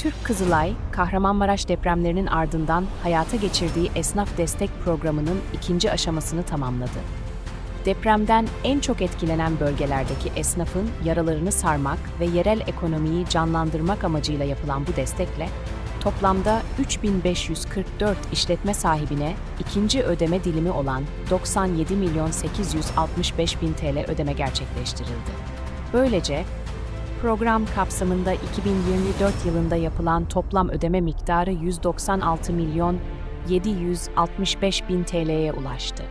Türk Kızılay, Kahramanmaraş depremlerinin ardından hayata geçirdiği esnaf destek programının ikinci aşamasını tamamladı. Depremden en çok etkilenen bölgelerdeki esnafın yaralarını sarmak ve yerel ekonomiyi canlandırmak amacıyla yapılan bu destekle, toplamda 3544 işletme sahibine ikinci ödeme dilimi olan 97 milyon 865 bin TL ödeme gerçekleştirildi. Böylece Program kapsamında 2024 yılında yapılan toplam ödeme miktarı 196 milyon 765 bin TL'ye ulaştı.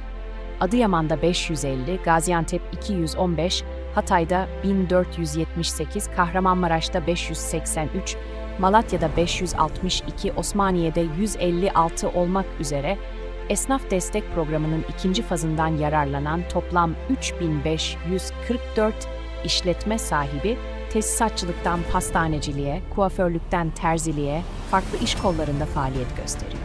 Adıyaman'da 550, Gaziantep 215, Hatay'da 1478, Kahramanmaraş'ta 583, Malatya'da 562, Osmaniye'de 156 olmak üzere Esnaf Destek Programı'nın ikinci fazından yararlanan toplam 3544 işletme sahibi tesisatçılıktan pastaneciliğe, kuaförlükten terziliğe farklı iş kollarında faaliyet gösteriyor.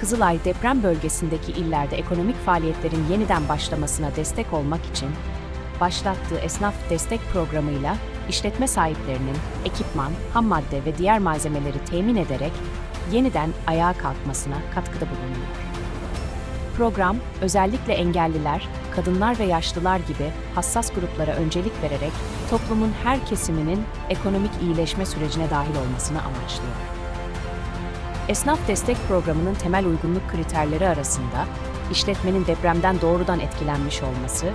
Kızılay deprem bölgesindeki illerde ekonomik faaliyetlerin yeniden başlamasına destek olmak için başlattığı esnaf destek programıyla işletme sahiplerinin ekipman, ham madde ve diğer malzemeleri temin ederek yeniden ayağa kalkmasına katkıda bulunuyor. Program, özellikle engelliler, kadınlar ve yaşlılar gibi hassas gruplara öncelik vererek toplumun her kesiminin ekonomik iyileşme sürecine dahil olmasını amaçlıyor. Esnaf Destek Programı'nın temel uygunluk kriterleri arasında işletmenin depremden doğrudan etkilenmiş olması,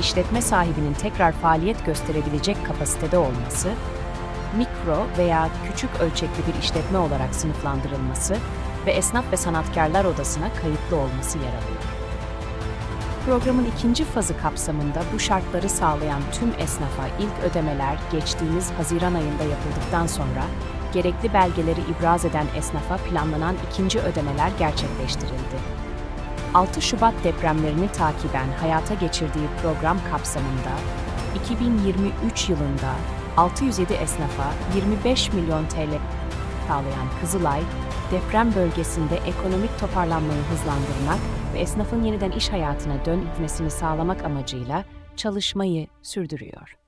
işletme sahibinin tekrar faaliyet gösterebilecek kapasitede olması, mikro veya küçük ölçekli bir işletme olarak sınıflandırılması ve esnaf ve sanatkarlar odasına kayıtlı olması yer alıyor. Programın ikinci fazı kapsamında bu şartları sağlayan tüm esnafa ilk ödemeler geçtiğimiz Haziran ayında yapıldıktan sonra gerekli belgeleri ibraz eden esnafa planlanan ikinci ödemeler gerçekleştirildi. 6 Şubat depremlerini takiben hayata geçirdiği program kapsamında 2023 yılında 607 esnafa 25 milyon TL sağlayan Kızılay, deprem bölgesinde ekonomik toparlanmayı hızlandırmak ve esnafın yeniden iş hayatına dönmesini sağlamak amacıyla çalışmayı sürdürüyor.